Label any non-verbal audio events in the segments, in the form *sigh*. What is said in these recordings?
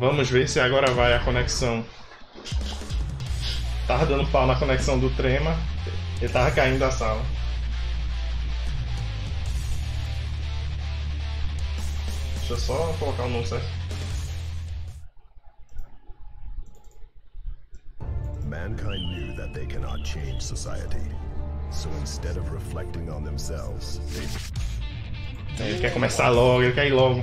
Vamos ver se agora vai a conexão. Tava dando pau na conexão do Trema. Ele tava caindo da sala. Deixa eu só colocar o nome certo. Mankind knew that they cannot change society. So instead of reflecting on themselves, they Ele quer começar logo, ele quer ir logo.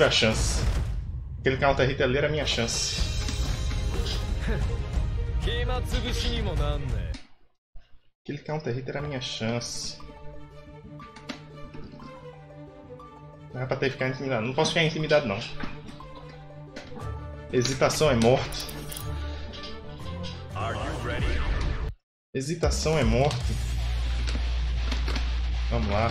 tive a chance. Aquele counter hit ali era a minha chance. Aquele counter hit era a minha chance. Não é pra ter ficar intimidado. Não posso ficar intimidado não. Hesitação é morte. Hesitação é morte. Vamos lá.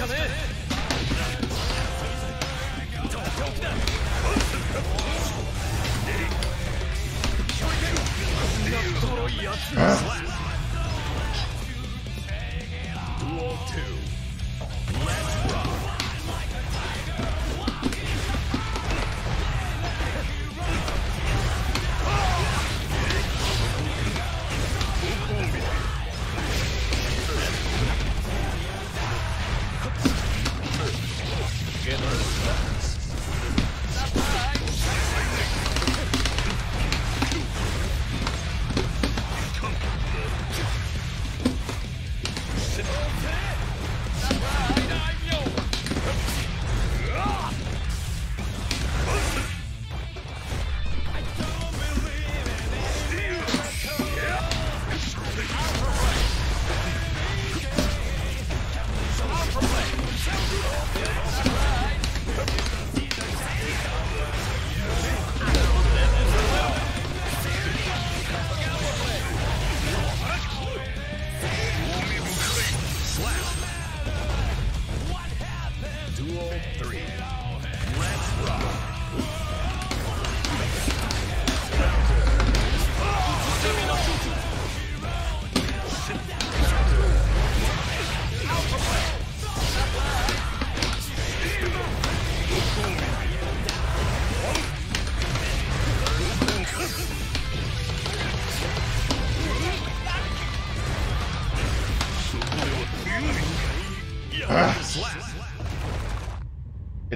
Walk two.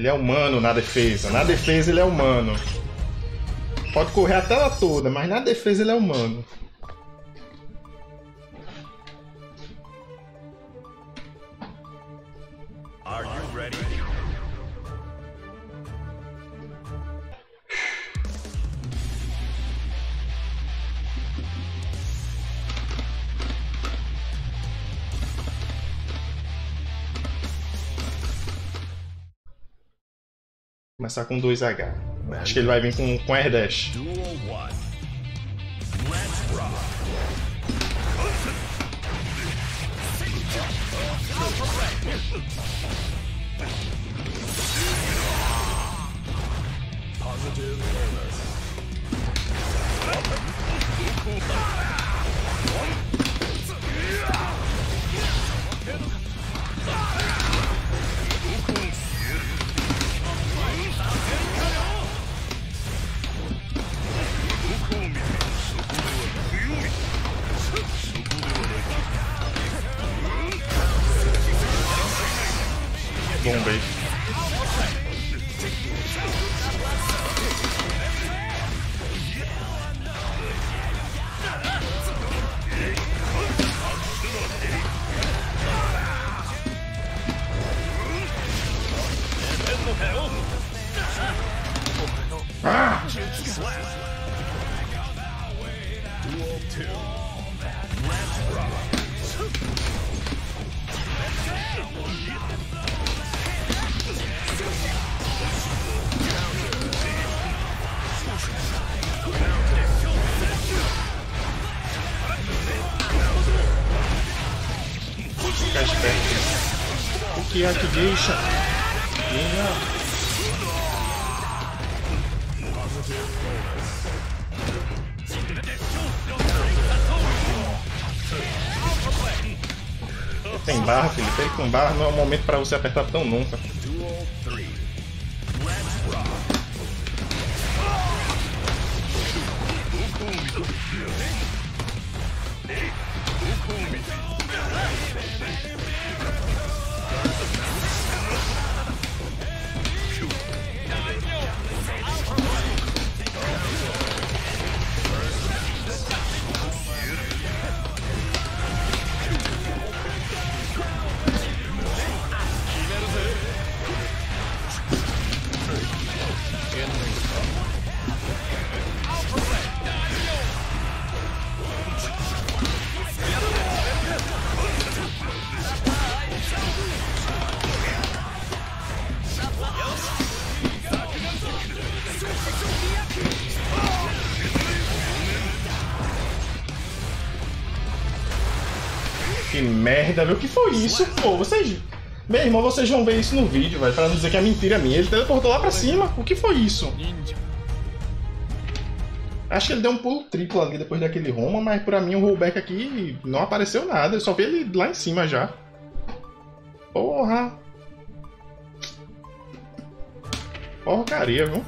Ele é humano na defesa. Na defesa ele é humano. Pode correr a tela toda, mas na defesa ele é humano. Are you ready? Começar com 2H. Acho que ele vai vir com, com Air Dash. Bombei. Ah! Deixa? Minha. Tem barra, Felipe. Ele com barra não é o momento pra você apertar botão nunca. Que merda, viu? O que foi isso, pô? Vocês. Meu irmão, vocês vão ver isso no vídeo, velho. Pra não dizer que é mentira minha. Ele teleportou lá pra cima. O que foi isso? Acho que ele deu um pulo triplo ali depois daquele Roma, mas pra mim o rollback aqui não apareceu nada. Eu só vi ele lá em cima já. Porra! Porcaria, viu?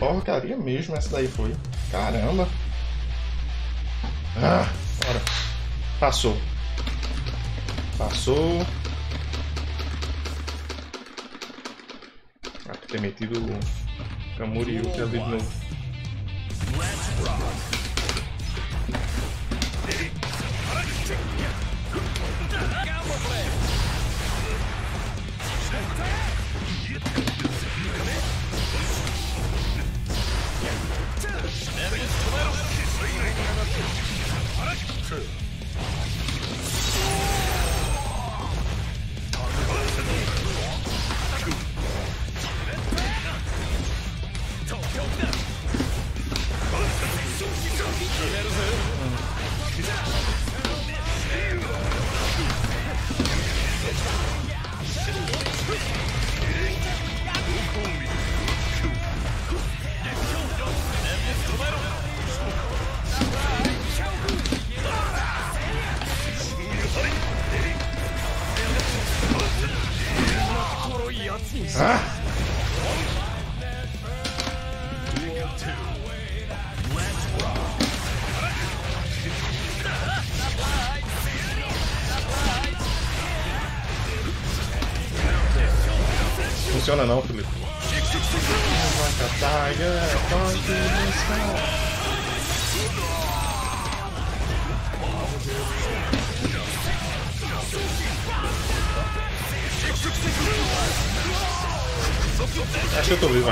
Porcaria mesmo essa daí foi. Caramba. Ah, bora. Passou. Passou. Ah, ter metido o que ali de novo. 失礼だ。A tiger, punch in the sky. Acho que eu tô vivo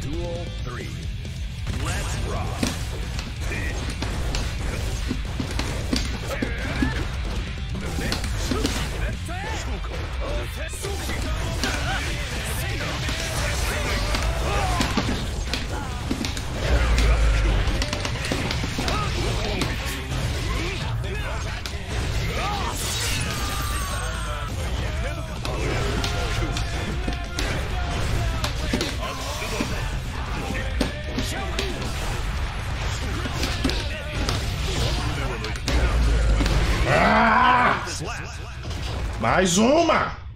Duel 3. Let's rock. Mais uma!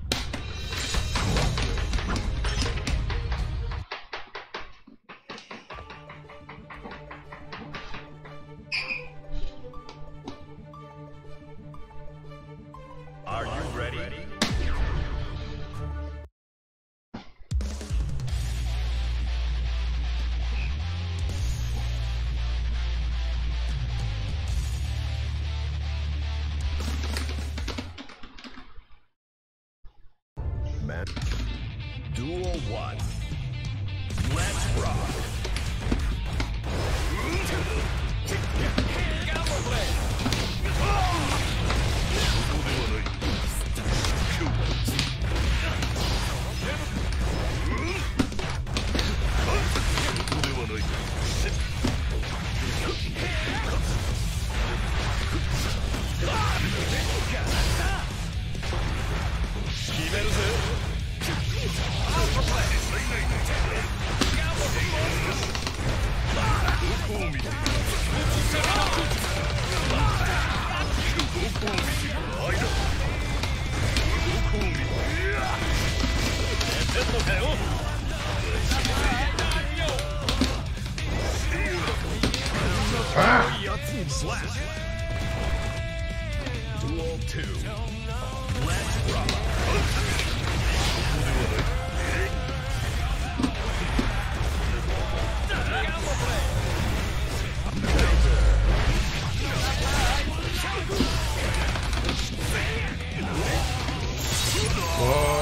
Judson Slap. Duel 2. Let's rock. Whoa.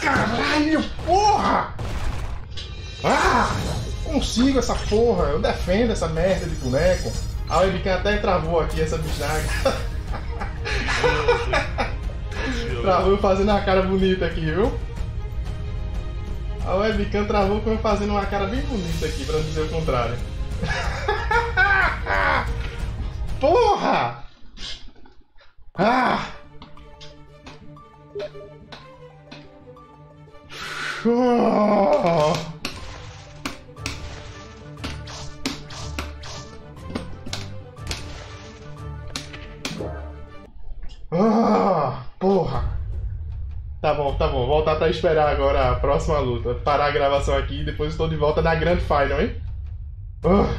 Caralho, porra! Ah! Consigo essa porra, eu defendo essa merda de boneco. A webcam até travou aqui essa bichaga. *laughs* travou fazendo uma cara bonita aqui, viu? A webcam travou com eu fazendo uma cara bem bonita aqui, pra dizer o contrário. *laughs* tá bom. Voltar pra esperar agora a próxima luta. Parar a gravação aqui e depois estou de volta na Grand Final, hein? Ah.